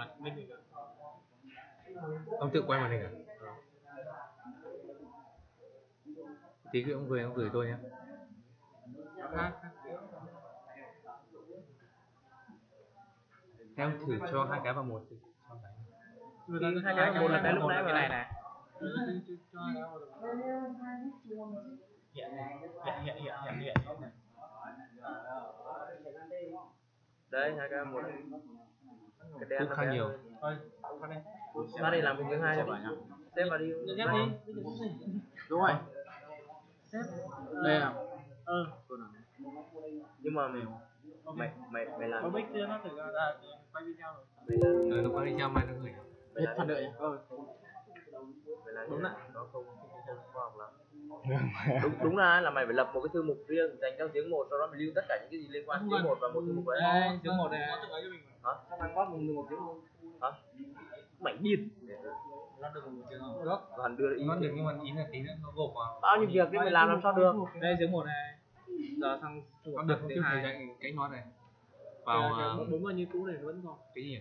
bật bên này ông tự quay màn hình à? Tí nữa ông về ông gửi tôi nhé ông thử cho hai cái vào một thì cho cái. Hai cái một là cái lúc nãy cái này này. hiện hiện hiện hiện hiện hiện đấy hai cái một Cũng khá nhiều. ra đây. làm cái thứ hai bạn xếp vào đi. Xếp đi. Đúng rồi. Xếp. Đây à? Ừ nhưng mà mày mày mày mày làm có mic chưa? Nó thử ra quay video rồi. Mày làm ừ, nó đi theo mai nó gửi. Mày hết phần đợi. ừ mày làm Đúng ạ. này, nó không không khoa học lắm đúng đúng ra là mày phải lập một cái thư mục riêng dành cho tiếng một sau đó mày lưu tất cả những cái gì liên quan tiếng một vào một thư mục đấy đây chữ một này hả hả mày điên nó được một không được còn đưa ý nó được nhưng mà ý là tí nữa nó gộp vào bao nhiêu việc thì mày làm làm sao được đây chữ một này giờ sang nó được phải dạy cái nó này vào à, bốn bao nhiêu cũ này vẫn còn cái gì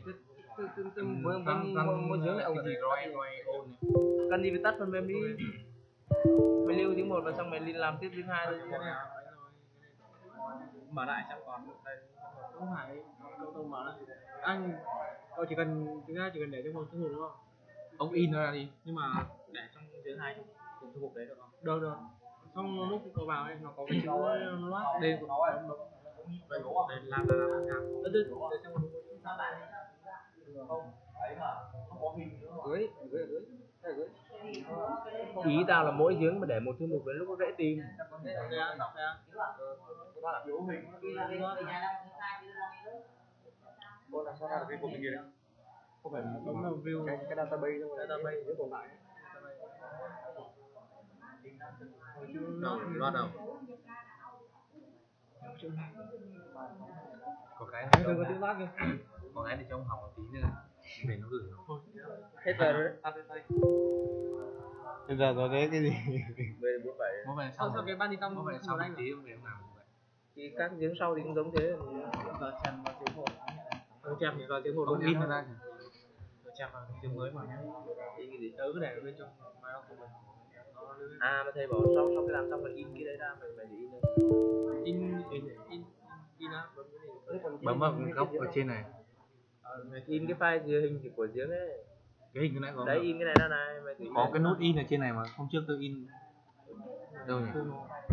mới mới mới mới dưới lại ông cái gì roi roi ôn nhỉ? cần gì phải tắt phần mềm đi mày lưu tiếng một và xong mày đi làm tiếp tiếng hai thôi. Mở lại xem còn. Đây. Không phải. Cậu tôi mở lại. Anh cậu chỉ cần thứ hai chỉ cần để trong một thư mục đúng không? Ông in nó ra đi. Nhưng mà để trong thứ hai trong thư mục đấy được không? Được được. Xong lúc cậu vào ấy nó có cái chữ loát. Đây. Của đây đây làm làm làm làm. Đây đây đây xem một gửi gửi gửi ý tao là mỗi giếng mà để một thư mục đến lúc nó dễ tìm. Là sao là cái của mình đấy không phải view. cái cái database thôi database. những tồn tại. Đâu có cái này có tiếng loát kìa có cái để cho ông học một tí nữa. Để nó gửi hết giờ rồi. Đấy bây giờ tôi thấy cái gì? Về bốn bảy. Phải sao xong sao cái ban đi phải không xong anh một tí ông về ông làm như vậy. Thì các giếng sau thì cũng giống thế. Giờ chèn vào tiếng một rồi chèn thì vào tiếng một luôn nó ra rồi chèn vào tiếng mới vào nhá. Thì cái gì? Tớ cứ để bên trong máy của mình. À mà thầy bảo sau sau cái làm xong mày in cái đấy ra mày mày để in in in in in á bấm cái gì bấm vào góc ở trên này. Ờ mày in cái file hình thì của giếng ấy cái hình cái nãy có đấy in cái này ra này mày có cái nút in ở trên này mà hôm trước tôi in đâu nhỉ?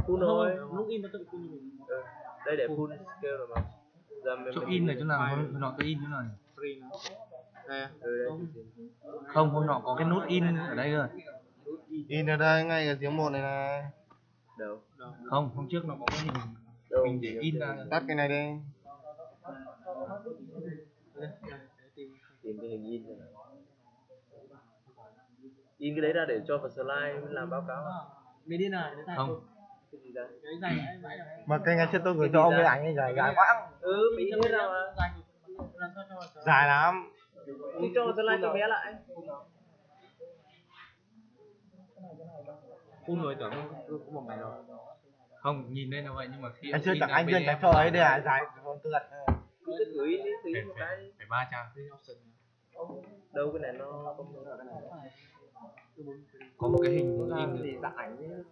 Phun thôi lúc in nó tự phun ừ. đây để phun scale rồi mà. Giờ mình chỗ in này chỗ nào? hôm nọ tôi in chỗ nào free nó đây đây không. hôm nọ có cái nút in ở đây cơ. In ở đây ngay ở tiếng một này này. Đâu? Không hôm trước nó có cái hình. Mình để in ra. Tắt cái này đi. Tìm tìm cái hình in này in cái đấy ra để cho vào slide làm báo cáo mày đi nào không. Cái đây cái ấy ấy. Mà cái ngày trước tôi gửi cho ông cái ảnh này dài dài quá. ừ mình in hết ra mà dài lắm. Thì cho vào slide cho bé lại. Phun rồi tưởng có một mày rồi. Không nhìn đây là vậy nhưng mà khi ngày in chẳng ra anh PDF chẳng cho ấy để à, dài còn tượt cứ thử in đi in một cái. phải ba trang. Đâu cái này nó không có một cái hình in được dạng ảnh ấy.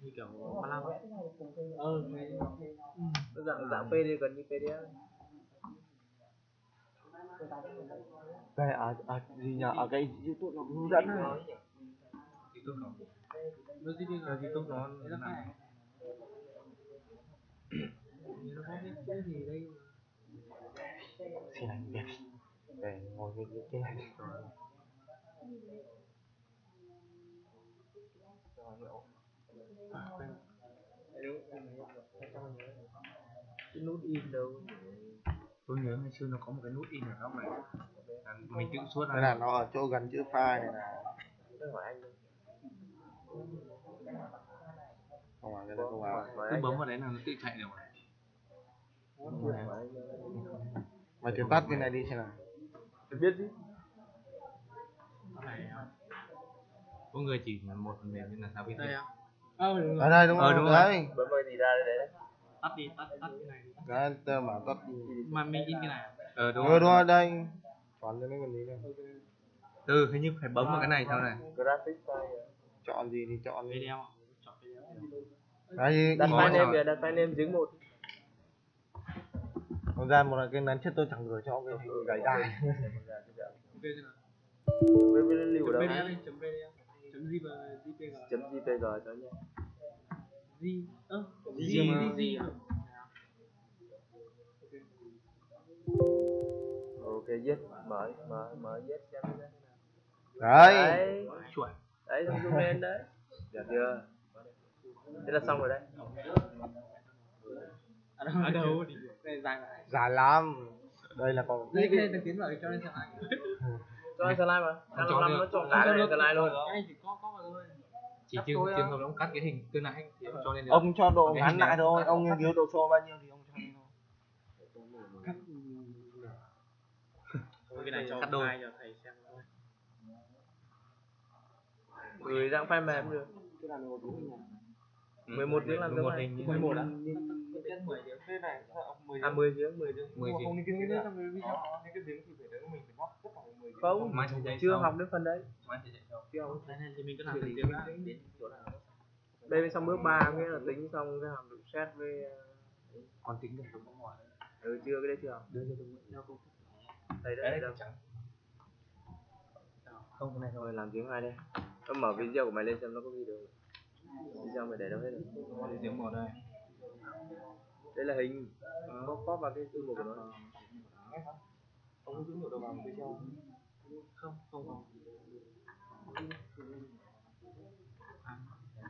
như kiểu ba lam ấy. Ờ nó. Dạng dạng PD gần như PDF đây ở ở gì nhờ ở cái youtube nó hướng dẫn này. Thì tôi không nó gì đi Ờ, thì tôi nó phải nó có cái gì đây? Xin anh biết để ngồi bên cái này cái nút in đâu? Tôi nhớ ngày xưa nó có một cái nút in ở góc này. Là mình tự suốt đây là nó ở chỗ gần chữ file này thôi. không phải cái này không vào hỏi cứ bấm vào đấy là nó tự chạy được thôi. mày thử tắt cái này đi xem nào. Biết chứ này có người chỉ một phần mềm nên là sao biết đây à ờ đúng ở rồi đây đúng Ờ, không đúng rồi. đấy bấm cái gì ra đây đấy tắt đi tắt tắt cái này đi. cái bảo tắt đi. Mà mình in cái này. À? ờ đúng rồi, đúng rồi, đây. Chọn cho mấy con lý này. từ hình như phải bấm vào cái này sau này. Graphic file Chọn gì thì chọn đi. video. Chọn video. Cái gì đặt file name kìa đặt file name giếng một. Còn ra một là cái nắn chết tôi chẳng gửi cho cái hình gãy dài. Thế ở chấm đâu chấm chấm gì và jpg chấm jpg cho nhé gì ơ Gì gì mà? gì gì à? Ok viết mở mở mở viết xem thế nào. Đấy. chuẩn. Đấy xong zoom lên đấy. Được chưa? Thế là xong rồi đấy. Ở đâu thì đây dài lắm. Đây là còn đây cái này được tiến vào cho nên sẽ lại cho anh slide mà Không năm cho nó chọn cả cái này slide luôn. cái này chỉ có có mà thôi. Chỉ Cắt trường trường hợp ông cắt cái hình từ nãy thì ông cho lên được. Ông cho độ Cái ngắn hình lại này. thôi, ông nghiên cứu độ sâu bao nhiêu thì ông cho lên thôi. cắt. Thôi cái này cho Cắt đôi. giờ thầy xem thôi. Gửi dạng file mềm được. Cái là một đúng nhỉ 11 tiếng làm một cái này. hình như 11 á chết 10 tiếng Thế này ông 10 à 10 tiếng 10 tiếng 10 không cứu cái đấy trong cái video những cái giếng thì phải đến mình phải bóc tất cả 10 không mai thầy dạy chưa học đến phần đấy. Mai thầy dạy sau chưa học. Đây này thì mình cứ làm từng tiếng đã đến chỗ nào. Đây mới xong bước 3 nghĩa là tính xong cái hàm lượng set với ờ, còn tính được đúng không ạ ừ chưa cái đấy chưa đưa cho tôi theo công đây đấy đây. đây đâu trắng không cái này thôi. Làm tiếng hai đây. Nó mở video của mày lên xem nó có ghi được video mày để đâu hết rồi. Tiếng một đây? Đây là hình. Có pop vào cái thư mục của nó. Không có dữ liệu đầu vào video không? Không không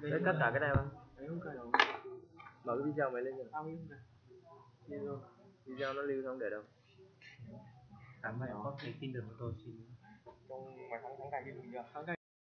đấy tất cả cái này mà đấy không cài đâu mở cái video mày lên rồi tao không video video nó lưu xong để đâu. Tám này có thể tin được với tôi xin trong mày thắng thắng cài cái gì chưa?